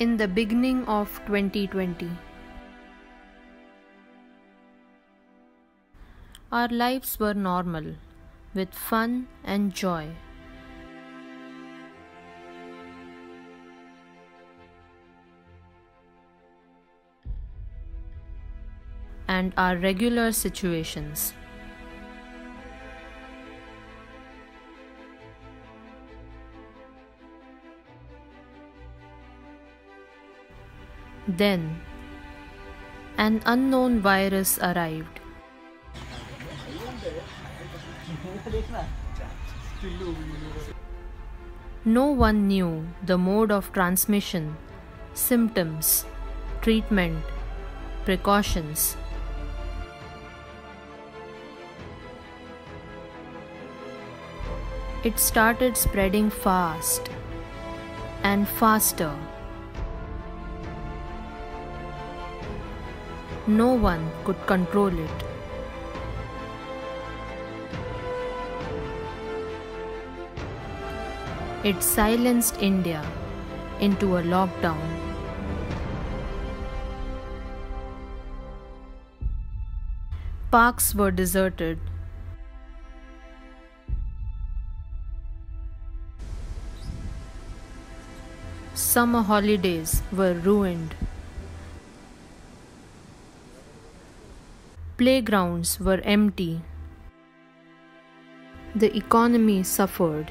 in the beginning of 2020. Our lives were normal, with fun and joy. And our regular situations. Then, an unknown virus arrived. No one knew the mode of transmission, symptoms, treatment, precautions. It started spreading fast and faster. No one could control it. It silenced India into a lockdown. Parks were deserted. Summer holidays were ruined. Playgrounds were empty. The economy suffered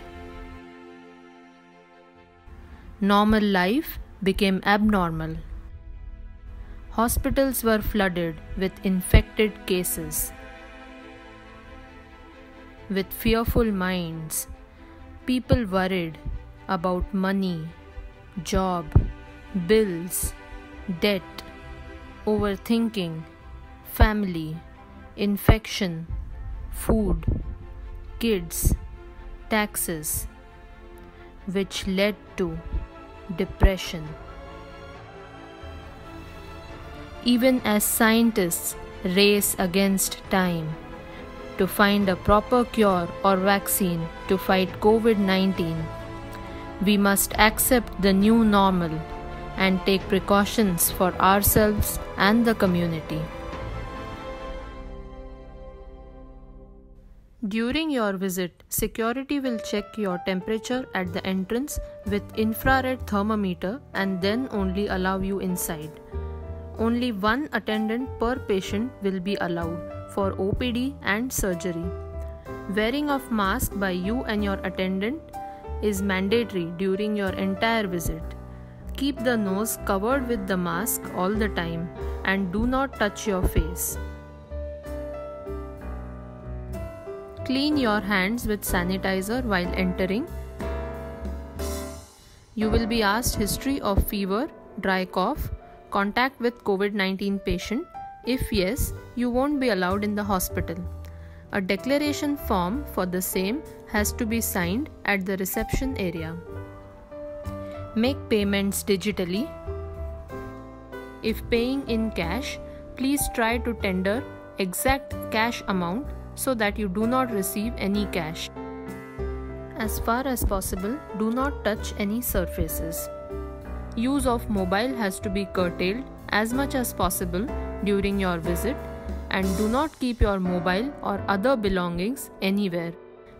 normal life became abnormal. Hospitals were flooded with infected cases. With fearful minds, people worried about money, job, bills, debt, overthinking, family, infection, food, kids, taxes, which led to depression. Even as scientists race against time to find a proper cure or vaccine to fight COVID 19, we must accept the new normal and take precautions for ourselves and the community. During your visit, security will check your temperature at the entrance with infrared thermometer and then only allow you inside. Only one attendant per patient will be allowed for OPD and surgery. Wearing of mask by you and your attendant is mandatory during your entire visit. Keep the nose covered with the mask all the time and do not touch your face. Clean your hands with sanitizer while entering. You will be asked history of fever, dry cough, contact with COVID-19 patient. If yes, you won't be allowed in the hospital. A declaration form for the same has to be signed at the reception area. Make payments digitally. If paying in cash, please try to tender exact cash amount so that you do not receive any cash. As far as possible, do not touch any surfaces. Use of mobile has to be curtailed as much as possible during your visit and do not keep your mobile or other belongings anywhere.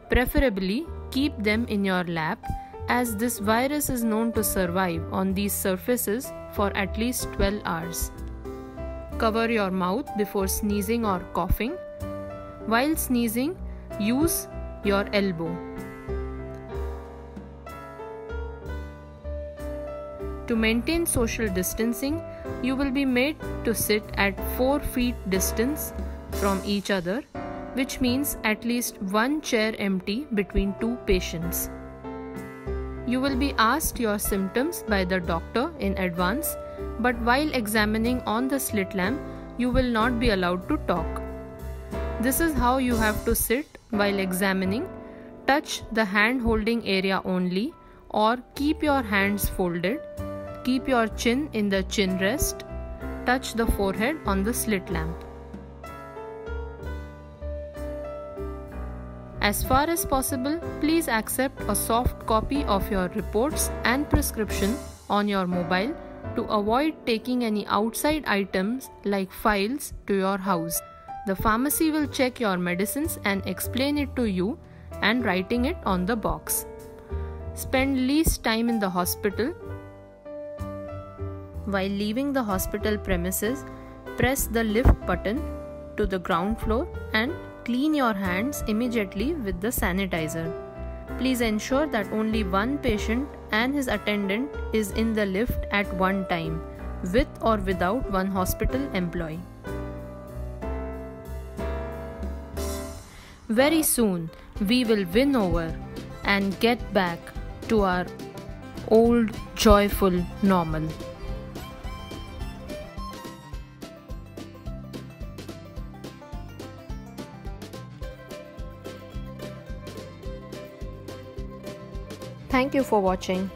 Preferably, keep them in your lap as this virus is known to survive on these surfaces for at least 12 hours. Cover your mouth before sneezing or coughing while sneezing, use your elbow. To maintain social distancing, you will be made to sit at 4 feet distance from each other, which means at least one chair empty between two patients. You will be asked your symptoms by the doctor in advance, but while examining on the slit lamp, you will not be allowed to talk. This is how you have to sit while examining. Touch the hand holding area only or keep your hands folded. Keep your chin in the chin rest. Touch the forehead on the slit lamp. As far as possible, please accept a soft copy of your reports and prescription on your mobile to avoid taking any outside items like files to your house. The pharmacy will check your medicines and explain it to you and writing it on the box. Spend least time in the hospital. While leaving the hospital premises, press the lift button to the ground floor and clean your hands immediately with the sanitizer. Please ensure that only one patient and his attendant is in the lift at one time, with or without one hospital employee. Very soon, we will win over and get back to our old joyful normal. Thank you for watching.